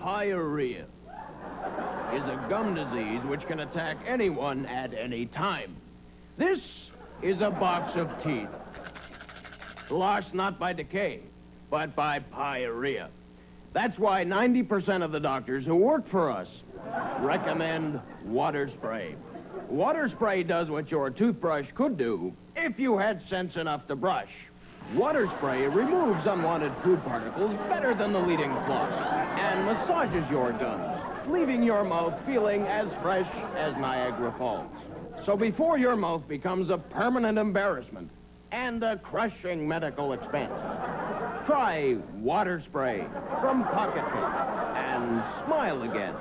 Pyorrhea is a gum disease which can attack anyone at any time. This is a box of teeth. Lost not by decay, but by pyorrhea. That's why 90% of the doctors who work for us recommend water spray. Water spray does what your toothbrush could do if you had sense enough to brush. Water spray removes unwanted food particles better than the leading floss massages your gums, leaving your mouth feeling as fresh as Niagara Falls. So before your mouth becomes a permanent embarrassment and a crushing medical expense, try water spray from Pocketpic and smile again.